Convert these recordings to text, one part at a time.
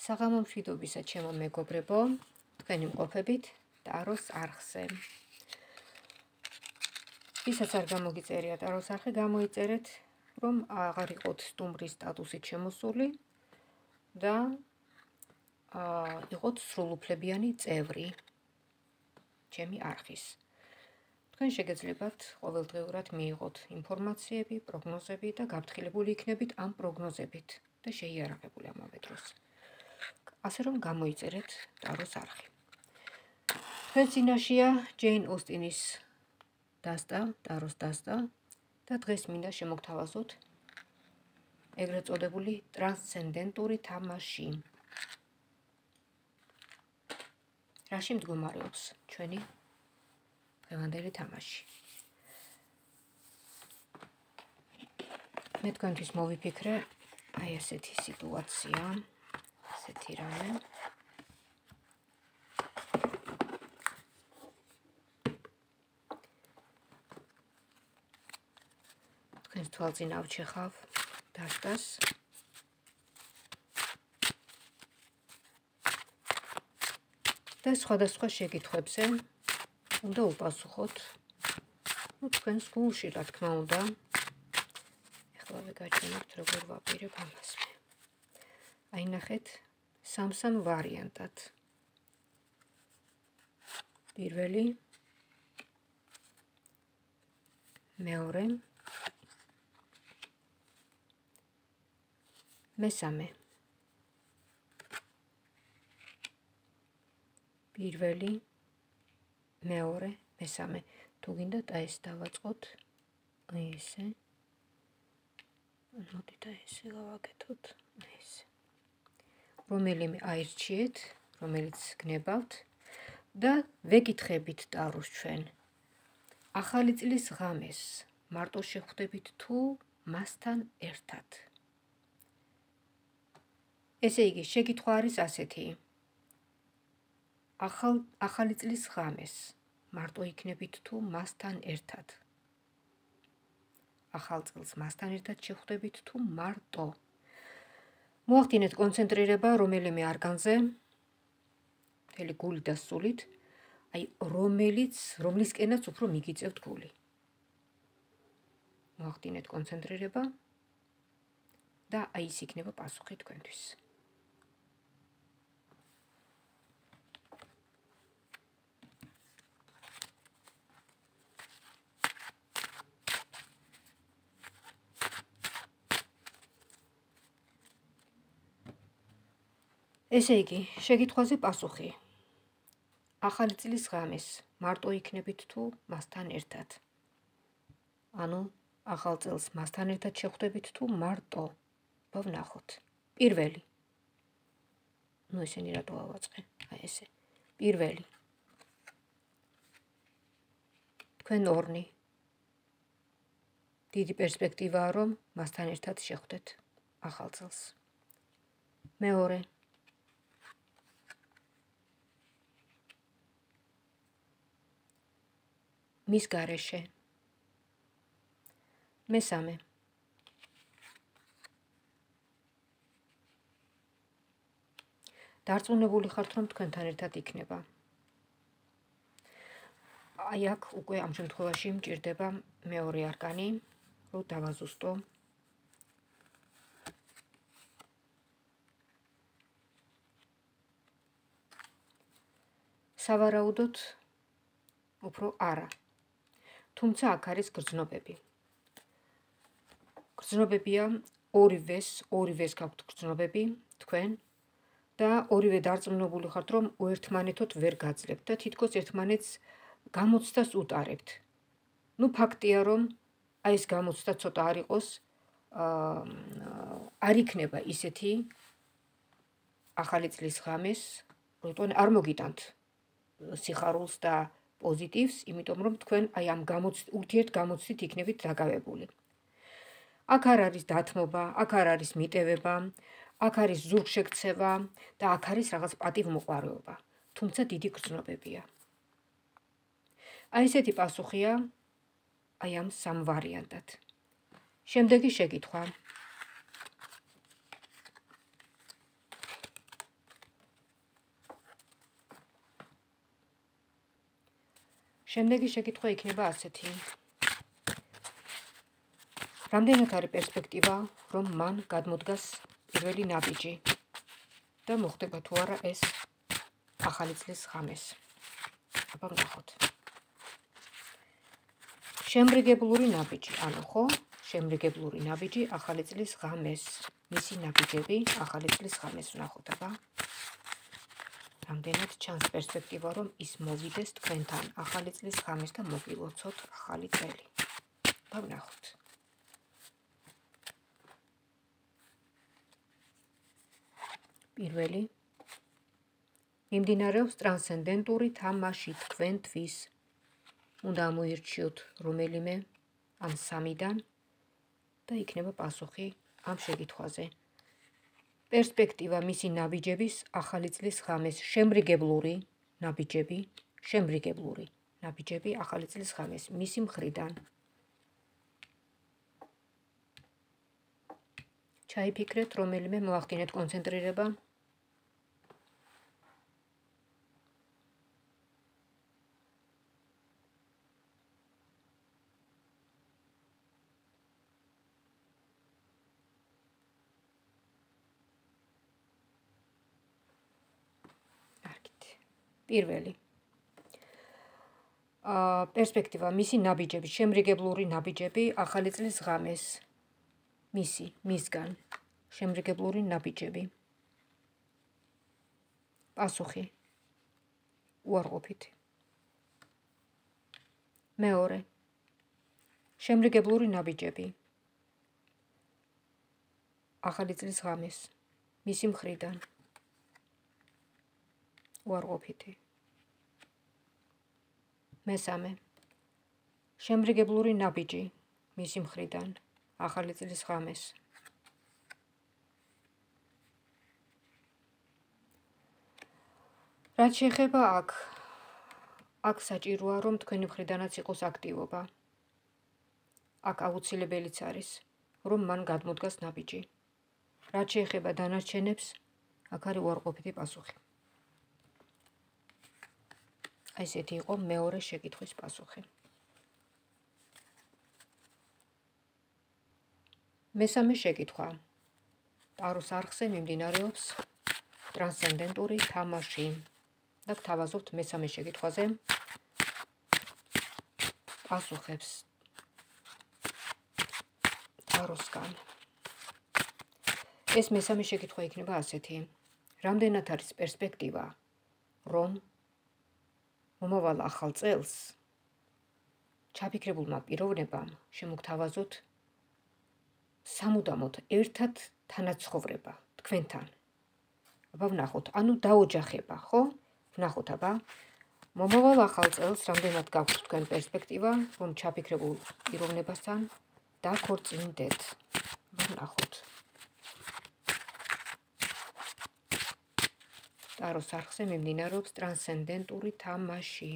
საღამო მშვიდობისა ჩემო მეგობრებო, თქვენი მყოფებით ტაროს არხზე. ვისაც არ გამოგიწერია ტაროს არხი, გამოიწერეთ, რომ აღარ იყოთ სტუმრის სტატუსით შემოსული და აა იყოთ სრულუფლებიანი წევრი ჩემი არხის. თქვენ შეგეძლებათ ყოველდღიურად მიიღოთ ინფორმაციები, პროგნოზები და გაფრთხილებული იქნებით ამ პროგნოზებით და შეიარაღებული ამავე დროს. ასე რომ გამოიწერეთ ტაროს არხი. თქვენ წინაშია ჯეინ ოსტინის დასტა, ტაროს დასტა და დღეს მინდა შემოგთავაზოთ ეგრეთ წოდებული ტრანსცენდენტური თამაში. რაში მდგომარეობს ჩვენი დღევანდელი თამაში. მე თქვენთვის მოვიფიქრე აი ესეთი სიტუაცია, ესეთი რამე. თქვენს თვალწინ ავჩეხავ დასტას. და სხვადასხვა შეკითხვებზე უნდა უპასუხოთ ну თქვენს გულში რა თქმა უნდა ეხლა ვეგაჩვენებთ როგორ ვაპირებ ამას მე აი ნახეთ სამ-სამ ვარიანტად პირველი მეორე მესამე პირველი მეორე, მესამე. თუ გინდათ აი ეს დავაწყოთ. აი ესე. მოდით აი ესე გავაკეთოთ. აი ესე. რომელიმე აირჩიეთ, რომელიც გნებავთ და ვეკითხებით ტაროს ჩვენ. ახალი წლის ღამეს მარტო შეხვდებით თუ მასთან ერთად? ესე იგი, შეკითხვა არის ასეთი. ახალ ახალი წლის ღამეს მარტო იქნებით თუ მასთან ერთად ახალ წელს მასთან ერთად შეხვდებით თუ მარტო მოახდინეთ კონცენტრირება რომელიმე არგანზე მთელი გული და სულით აი რომელიც რომლისკენაც უფრო მიგიწევთ გული. მოახდინეთ კონცენტრირება და აი ის იქნება პასუხი თქვენთვის ესე იგი, შეკითხვაზე პასუხი. ახალი წლის ღამეს მარტო იქნებით თუ მასთან ერთად? ანუ ახალ წელს მასთან ერთად შეხვდებით თუ მარტო? ბავნახოთ. პირველი. ну ესენი რატო ავაწყე? აი ესე. პირველი. თქვენ ორნი. დიდი პერსპექტივაა რომ მასთან ერთად შეხვდეთ ახალ წელს. მეორე. მის გარეშე. მესამე. დარწმუნებული ხართ რომ თქვენთან ერთად იქნება. აი აქ უკვე ამ შემთხვევაში მჭირდება მეორე არკანი, რომ დავაზუსტო. სავარაუდოდ უფრო არა. თუმცა აქ არის გრძნობები. გრძნობებია ორივეს, ორივეს გაქვთ გრძნობები თქვენ და ორივე დარწმუნებული ხართ, რომ ერთმანეთოთ ვერ გაძლებთ და თითქოს ერთმანეთს გამოცდას უტარებთ. ну ფაქტია რომ აი ეს გამოცდა ცოტა არ იყოს აა არ იქნება ისეთი ახალი წლის ღამეს, როიტონ არ მოგიტანთ სიხარულს და პოზიტივს, იმიტომ რომ თქვენ აი ამ ურთიერთ გამოცდით იქნებით დაკავებული. აქ არ არის დათმობა, აქ არ არის მიტევება, აქ არის ზურგშექცევა და აქ არის რაღაც პატივმოყვარეობა, თუმცა დიდი გრძნობებია. აი ესეთი პასუხია აი ამ სამ ვარიანტად. შემდეგი შეკითხვა. შემდეგი შეკითხვა იქნება ასეთი. რამდენად არის პერსპექტივა, რომ მან გადმოდგას პირველი ნაბიჯი და მოხდება თუ არა ეს ახალი წლის ღამეს? აბა ნახოთ. შემრიგებლური ნაბიჯი, ანუ ხო, შემრიგებლური ნაბიჯი ახალი წლის ღამეს. მისი ნაბიჯები ახალი წლის ღამეს ვნახოთ, აბა. რამდენად ჩანს პერსპექტივა, რომ ის მოვიდეს თქვენთან ახალი წლის ღამეს და მოგილოცოთ ახალი წელი. დავნახოთ. პირველი იმდინარეობს ტრანსცენდენტური თამაში თქვენთვის. უნდა მოირჩიოთ რომელიმე ამ სამიდან და იქნება პასუხი ამ შეკითხვაზე. პერსპექტივა მისი ნაბიჯების ახალი წლის ღამეს შემრიგებლური ნაბიჯები შემრიგებლური ნაბიჯები ახალი წლის ღამეს მისი მხრიდან. ჩაიფიქრეთ რომელიმე მოახდინეთ კონცენტრირება პირველი აა პერსპექტივა მისი ნაბიჯები, შემრიგებლური ნაბიჯები ახალი წლის ღამეს. მისი, მისგან შემრიგებლური ნაბიჯები. პასუხი უარყოფითი. მეორე შემრიგებლური ნაბიჯები ახალი წლის ღამეს მისი მხრიდან უარყოფითი. მესამე. შემრიგებლური ნაბიჯი მისი მხრიდან ახალი წლის ღამეს. რაც შეეხება აქ აქ საჭიროა რომ თქვენი მხრიდანაც იყოს აქტივობა. აქ აუცილებელიც არის რომ მან გადმოდგას ნაბიჯი. რაც შეეხება დანარჩენებს, აქ არის უარყოფითი პასუხი. ესეთი იყო მეორე შეკითხვის პასუხი. მესამე შეკითხვა. ტაროს არხზე მიმდინარეობს ტრანსცენდენტური თამაში. და გთავაზობთ მესამე შეკითხვაზე პასუხებს. ტაროსგან. ეს მესამე შეკითხვა იქნება ასეთი. რამდენად არის პერსპექტივა რომ მომავალ ახალ წელს ჩაფიქრებულმა პიროვნებამ შემოგთავაზოთ სამუდამოდ ერთად თანაცხოვრება თქვენთან. აბა ვნახოთ, ანუ დაოჯახება, ხო? ვნახოთ აბა. მომავალ ახალ წელს რამდენად გაგვთ თქვენ პერსპექტივა, რომ ჩაფიქრებულ პიროვნებასთან დაქორწინდეთ? ვნახოთ. ტაროს არხზე მიმდინარეობს ტრანსცენდენტური თამაში.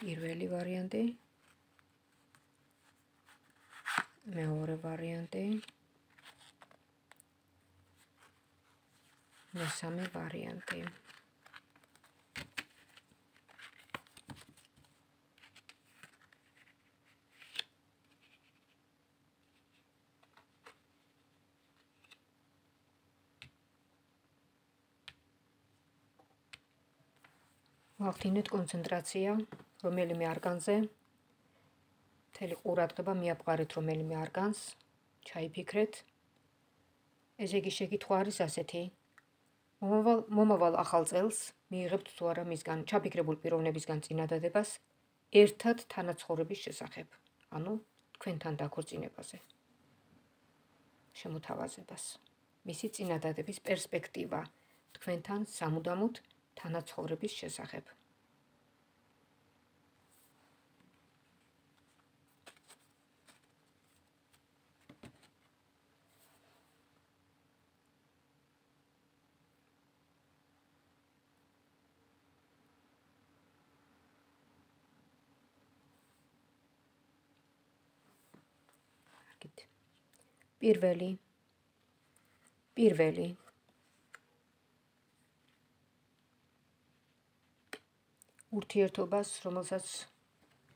პირველი ვარიანტი. მეორე ვარიანტი. მესამე ვარიანტი. ვახდინეთ კონცენტრაცია რომელიმე არგანზე. მთელი ყურადღება მიაპყარეთ რომელიმე არგანს ჩაიფიქრეთ. ეს იგი შეკითხვა არის ასეთი. მომავალ მომავალ ახალ წელს მიიღებთ თუ არა მისგან ჩაფიქრებულ პიროვნებისგან წინადადებას ერთად თანაცხოვრების შესახებ ანუ თქვენთან დაქორწინებაზე შემოთავაზებას. მისი წინადადების პერსპექტივა თქვენთან სამუდამოდ თანაცხოვრების შესახებ. პირველი პირველი ურთიერთობას, რომელსაც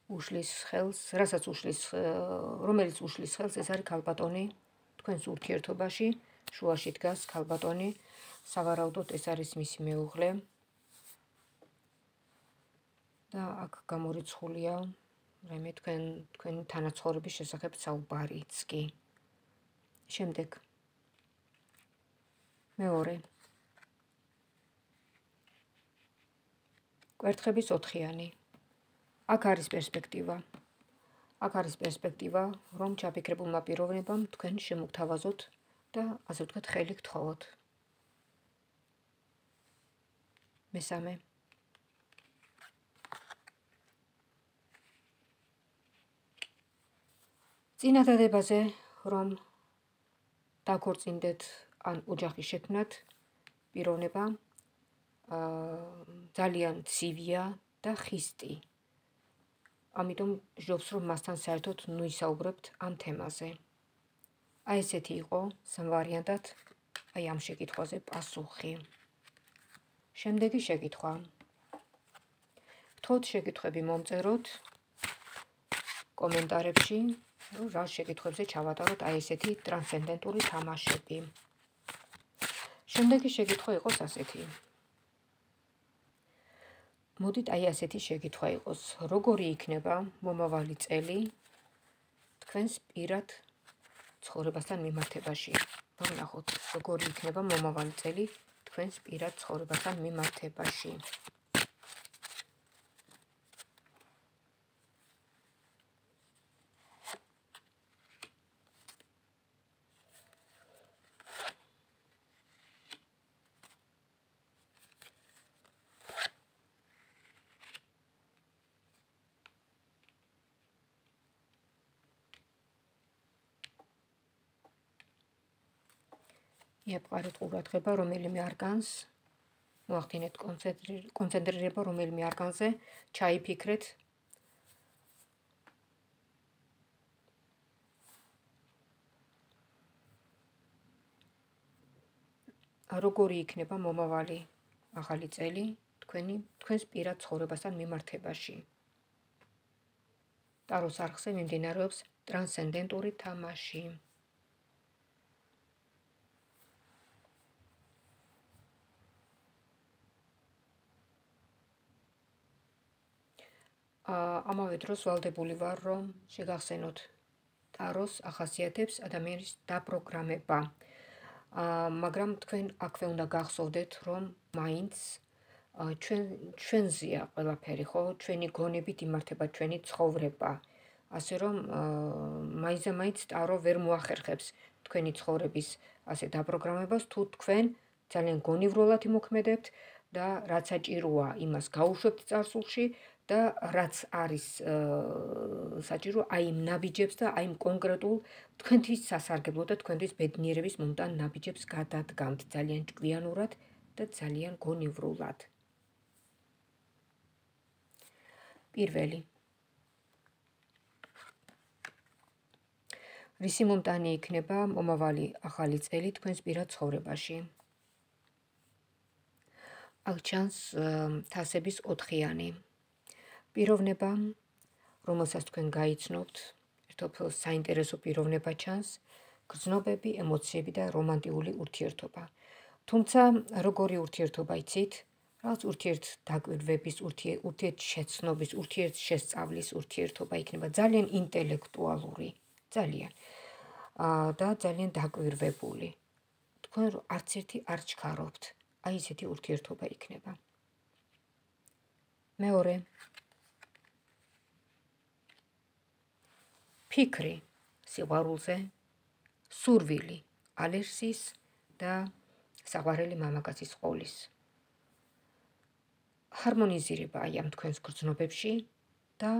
უშლის ხელს, რასაც უშლის, რომელიც უშლის ხელს, ეს არის ქალბატონი თქვენს ურთიერთობაში, შუაში დგას ქალბატონი, სავარაუდოდ ეს არის მისი მეუღლე. და აქ გამორიცხულია რაიმე თქვენ თქვენი თანაცხოვრების შესახებ საუბარიც კი. შემდეგ მეორე კვერთხების ოთხიანი აქ არის პერსპექტივა. აქ არის პერსპექტივა, რომ ჩაფიქრებულმა პიროვნებამ თქვენ შემოგთავაზოთ და ასე ვთქვათ, ხელი გთხოვოთ. მესამე. წინადადებაზე, რომ დაქორწინდეთ ან ოჯახი შექმნათ, პიროვნება აა ძალიან ცივია და ხისტი. ამიტომ ჯობს რომ მასთან საერთოდ ნუისაუბრებთ ამ თემაზე. აი ესეთი იყო სამ ვარიანტად აი ამ შეკითხვაზე პასუხი. შემდეგი შეკითხვა. თოთ შეკითხვები მომწეროთ კომენტარებში, რომ რა შეკითხვებზე ჩავატაროთ აი ესეთი ტრანსცენდენტული თამაშები. შემდეგი შეკითხვა იყოს ასეთი. მოდით აი ასეთი შეკითხვა იყოს. როგორი იქნება მომავალი წელი თქვენს პირად ცხოვრებასთან მიმართებაში? ვნახოთ, როგორი იქნება მომავალი წელი თქვენს პირად ცხოვრებასთან მიმართებაში. მიაპყარეთ ყურადღება რომელიმე არგანს მოახდინეთ კონცენტრირება რომელიმე არგანზე ჩაიფიქრეთ. როგორი იქნება მომავალი ახალი წელი თქვენი თქვენს პირად ცხოვრებასთან მიმართებაში? ტაროს არხზე მიმდინარეობს ტრანსცენდენტური თამაში ამავე დროს ვალდებული ვარ, რომ შეგახსენოთ ტაროს ახასიათებს ადამიანის დაპროგრამება. მაგრამ თქვენ აქვე უნდა გახსოვდეთ, რომ მაინც ჩვენ ჩვენზია ყველაფერი, ხო? ჩვენი გონებით იმართება ჩვენი ცხოვრება. ასე რომ მაინც მაინც ტარო ვერ მოახერხებს თქვენი ცხოვრების ასე დაპროგრამებას, თუ თქვენ ძალიან გონივრულად იმოქმედებთ და რაც საჭიროა, იმას გაუშვებთ წარსულში და რაც არის საჭირო აი იმ ნაბიჯებს და აი იმ კონკრეტულ თქვენთვის სასარგებლო და თქვენთვის ბედნიერების მომტან ნაბიჯებს გადადგამთ ძალიან ჭკვიანურად და ძალიან გონივრულად. პირველი რისი მომტანი იქნება მომავალი ახალი წელი თქვენს პირად ცხოვრებაში? აქ ჩანს თასების ოთხიანი. პიროვნება, რომელსაც თქვენ გაიცნობთ, ერთოფილ საინტერესო პიროვნება ჩანს, გრძნობები, ემოციები და რომანტიკული ურთიერთობა. თუმცა, როგორი ურთიერთობა იცით? რაც ურთიერთ დაკვირვების, ურთიერთ შეცნობის, ურთიერთ შესწავლის ურთიერთობა იქნება ძალიან ინტელექტუალური, ძალიან. აა და ძალიან დაკვირვებული. თქვენ არც ერთი არ ჩქარობთ. აი ესეთი ურთიერთობა იქნება. მეორე ფიქრი სიყვარულზე, სურვილი ალერსის და საყვარელი მამაკაცის ყოლის. ჰარმონიზირება აი ამ თქვენს გრძნობებში და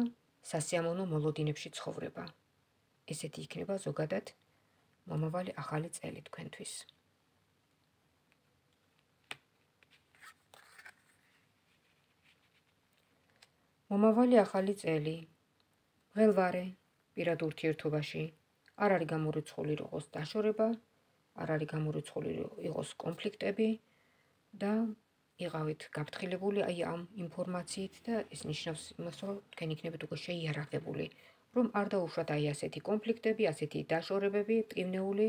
სასიამოვნო მოლოდინებში ცხოვრება. ესეთი იქნება ზოგადად მომავალი ახალი წელი თქვენთვის. მომავალი ახალი წელი. ველვარე პირად ურთიერთობაში არ არის გამორიცხული როგორც დაშორება, არ არის გამორიცხული იყოს კონფლიქტები და იყავით გაფრთხილებული აი ამ ინფორმაციით და ეს ნიშნავს იმას, რომ თქვენ იქნებით უკვე შეიარაღებული, რომ არ დაუშვათ აი ასეთი კონფლიქტები, ასეთი დაშორებები, ტკივნეული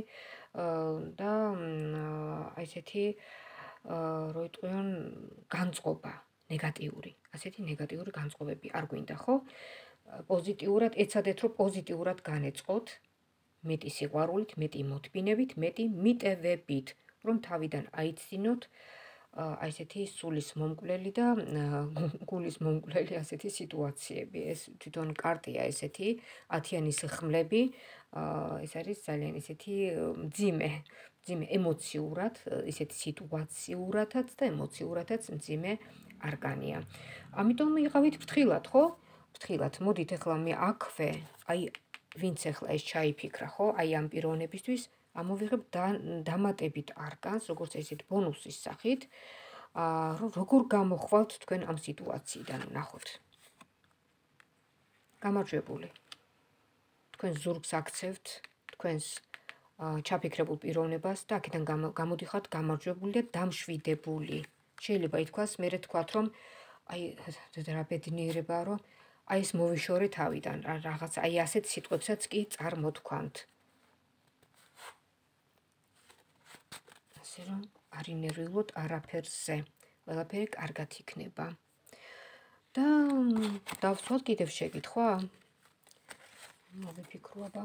და აი ესეთი რო იტყვიან განწყობა ნეგატიური, ასეთი ნეგატიური განწყობები არ გვინდა, ხო? პოზიტიურად ეცადეთ, რომ პოზიტიურად განეწყოთ მეტი სიყვარულით, მეტი მოთმინებით, მეტი მიტევებით, რომ თავიდან აიცინოთ აი ესეთი სულის მომკვლელი და გულის მომკვლელი ასეთი სიტუაციები. ეს თვითონ კარტია ესეთი 10-იანი სიხმლები. ეს არის ძალიან ესეთი ძიმე, ძიმე ემოციურად, ესეთი სიტუაციურადაც და ემოციურადაც ძიმე არგანია. ამიტომ იყავით ფრთხილად, ხო? ფრთხილად. მოდით ახლა მე აქვე, აი ვინც ახლა ეს ჩაიფიქრა, ხო? აი ამ პიროვნებისთვის ამოვიღებ დამატებით არკანს, როგორც ესეთ ბონუსის სახით, აა როგორ გამოხვალთ თქვენ ამ სიტუაციიდან, ნახოთ. გამარჯვებული. თქვენ ზურგს აქცევთ, თქვენს ჩაფიქრებულ პიროვნებას და აქედან გამოდიხართ გამარჯვებული და დამშვიდებული. შეიძლება ითქვას, მე რა თქვათ, რომ აი რა ბედნიერებაა, რომ აი ეს მოვიშორე თავიდან, რაღაც აი ასეთ სიტყვებსაც კი წარმოთქვამთ. ასე რომ არინერვილოთ არაფერზე. ყველაფერი კარგად იქნება. და დავსვათ კიდევ შეკითხვა. მოვიფიქრო აბა.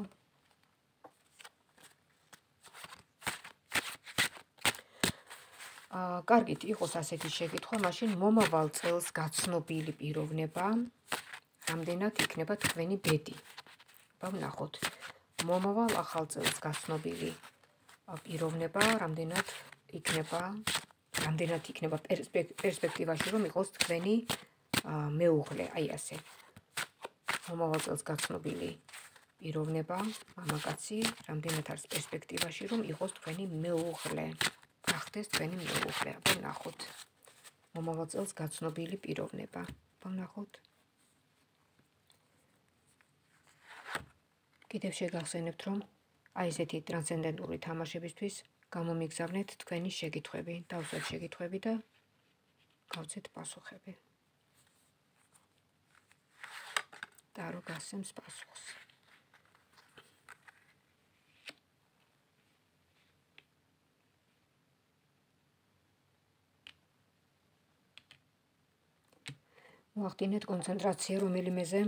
აა, კარგით, იყოს ასეთი შეკითხვა, მაშინ მომავალ წელს გაცნობილი პიროვნება რამდენად იქნება თქვენი ბედი. აბა ვნახოთ. მომავალ ახალ წელს გაცნობილი პიროვნება რამდენად იქნება რამდენად იქნება პერსპექტივაში რომ იყოს თქვენი მეუღლე, აი ასე. მომავალ წელს გაცნობილი პიროვნება, მამაკაცი, რამდენად არის პერსპექტივაში რომ იყოს თქვენი მეუღლე. გახდეს თქვენი მეუღლე. აბა ნახოთ. მომავალ წელს გაცნობილი პიროვნება. აბა კიდევ შეგახსენებთ, რომ აი ესეთი ტრანსცენდენტური თამაშებისთვის გამომიგზავნეთ თქვენი შეკითხვები, დავსვათ შეკითხვები და გავცეთ პასუხები. და რო გასცემს პასუხს. ვახდინეთ კონცენტრაცია რომელიმეზე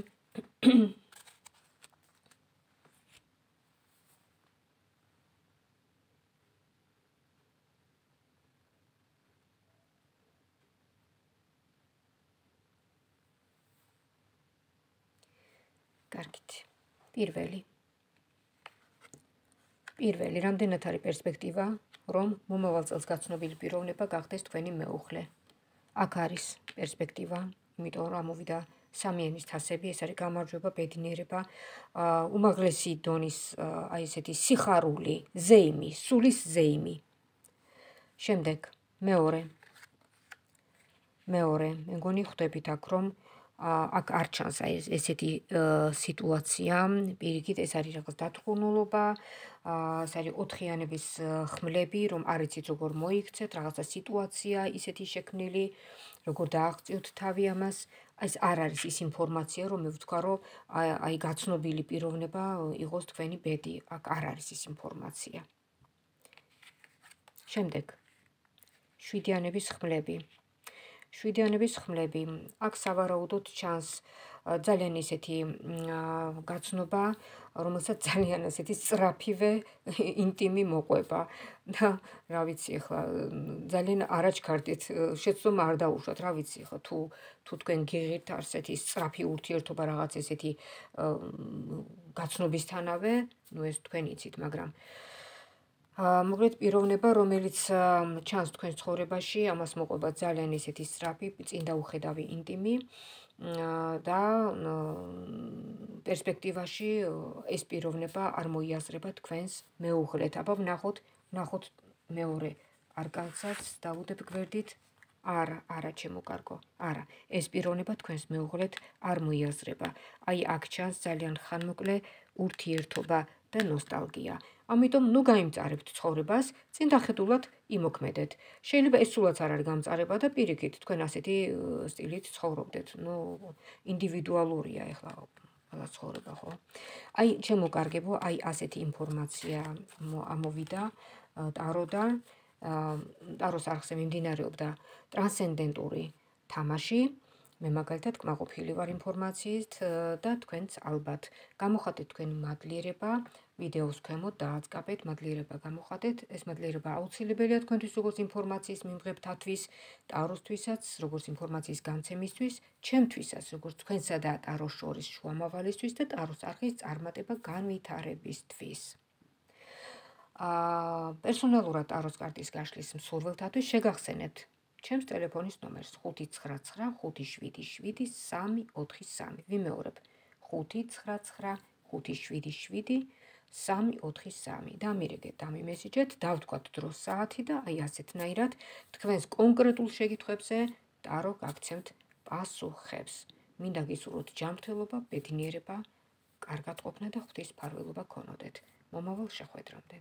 კარგით. პირველი. პირველი, რამდენად არის პერსპექტივა, რომ მომავალ წელს გაცნობილი პიროვნება გახდეს თქვენი მეუღლე? აქ არის პერსპექტივა, იმიტომ რომ ამოვიდა სამიანის თასები, ეს არის გამარჯვება, ბედნიერება, უმაღლესი დონის აი ესეთი სიხარული, ზეიმი, სულის ზეიმი. შემდეგ, მეორე. მეორე, მე მგონი ხვდებით აქ, რომ აქ არ ჩანს აი ესეთი სიტუაცია, პირიქით ეს არის რაღაც დათხოვნულობა, ეს არის ოთხიანების ხმლები, რომ არ იცით როგორ მოიქცეთ, რაღაცა სიტუაცია ისეთი შექმნილი, როგორ დააღწიოთ თავი ამას. ეს არ არის ის ინფორმაცია, რომ მე ვთქვა, რომ აი გაცნობილი პიროვნება იყოს თქვენი ბედი. აქ არ არის ის ინფორმაცია. შემდეგ. შვიდიანების ხმლები. შვიდიანების ხმლები. აქ სავარაუდოდ ჩანს ძალიან ისეთი გაცნობა, რომელსაც ძალიან ასეთი სწრაფივე ინტიმი მოყვება და რა ვიცი ახლა ძალიან არაჩქარდით შეცდომა არ დაუშვათ, რა ვიცი ახლა თუ თუ თქვენ გიღირთ ასეთი სწრაფი ურთიერთობა რაღაც ესეთი გაცნობისთანავე, ნუ ეს თქვენ იცით, მაგრამ მოკლედ პიროვნება, რომელიც ჩანს თქვენ ცხოვრებაში, ამას მოყვება ძალიან ისეთი სწრაფი, წინ დაუხედავი ინტიმი და პერსპექტივაში ეს პიროვნება არ მოიაზრება თქვენს მეუღლეთ. აბა ვნახოთ, ვნახოთ მეორე არკანსაც დაუდებ გვერდით. არა, არა ჩემო კარგო. არა, ეს პიროვნება თქვენს მეუღლეთ არ მოიაზრება. აი აქ ჩანს ძალიან ხანმოკლე ურთიერთობა და ნოსტალგია. ამიტომ ნუ გაიმწარებთ ცხოვრებას, წინ დახედულად იმოქმედეთ. შეიძლება ეს სულაც არ არის გამწარება და პირიქით თქვენ ასეთი სტილით ცხოვრობდეთ. ნუ ინდივიდუალურია ეხლა ყველა ცხოვრება, ხო? აი, ჩემო კარგებო, აი ასეთი ინფორმაცია ამოვიდა ტაროდან. ტაროს არხზე მიმდინარეობდა ტრანსცენდენტური თამაში. მე მაგალითად კმაყოფილი ვარ ინფორმაციით და თქვენც ალბათ. გამოხატეთ თქვენი მადლიერება ვიდეოს ქვემოთ დააწყაბეთ მადლიერება გამოხატეთ. ეს მადლიერება აუცილებელია თქვენთვის როგორც ინფორმაციის მიმღებთათვის ტაროსთვისაც როგორც ინფორმაციის გამცემისთვის ჩემთვისაც როგორც თქვენსა და ტაროს შორის შუამავალისთვის და ტაროს არხის წარმატება განვითარებისთვის. აა პერსონალურად ტაროს კარტის გაშლის მსურველთათვის შეგახსენებთ ჩემს ტელეფონის ნომერს 599577343. ვიმეორებ 599577343. დამირეკეთ, დამიმესიჯეთ, დავთქვათ დროს საათი და აი ასეთნაირად თქვენს კონკრეტულ შეკითხვებზე ტარო გაგცემთ პასუხებს. მინდა გისურვოთ ჯანმრთელობა, ბედნიერება, კარგად ყოფნა და ღვთის ფარველობა ქონოდეთ. მომავალ შეხვედრამდე.